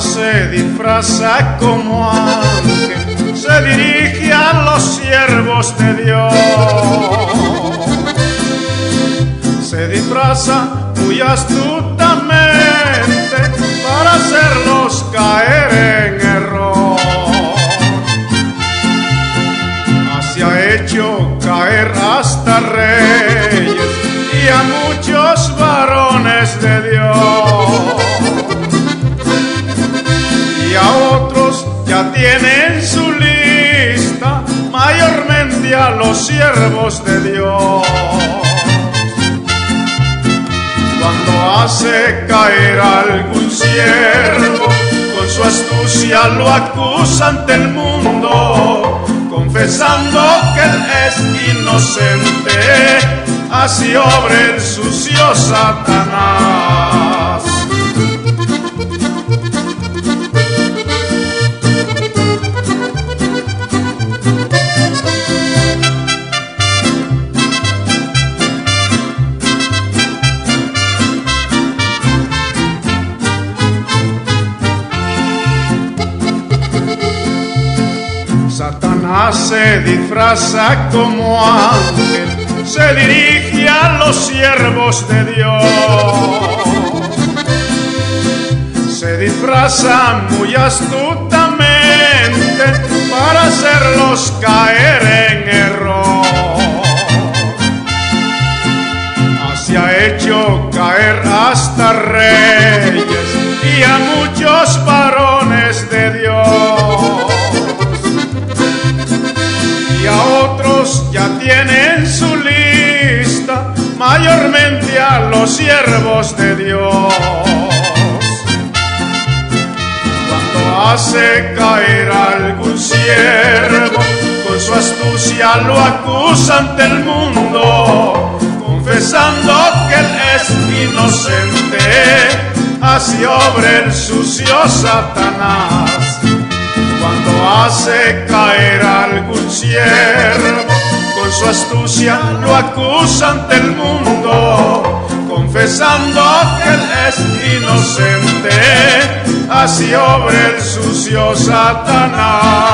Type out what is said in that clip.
Se disfraza como ángel, se dirige a los siervos de Dios. Se disfraza muy astutamente ya tienen su lista, mayormente a los siervos de Dios. Cuando hace caer algún siervo, con su astucia lo acusa ante el mundo, confesando que él es inocente, así obra el sucio Satanás. Satanás se disfraza como ángel, se dirige a los siervos de Dios. Se disfraza muy astutamente para hacerlos caer en error. Así ha hecho caer hasta reyes y a muchos varones de Dios. Los siervos de Dios. Cuando hace caer algún siervo, con su astucia lo acusa ante el mundo, confesando que él es inocente, así obra el sucio Satanás cuando hace caer algún siervo, con su astucia lo acusa ante el mundo, confesando que él es inocente, así obra el sucio Satanás.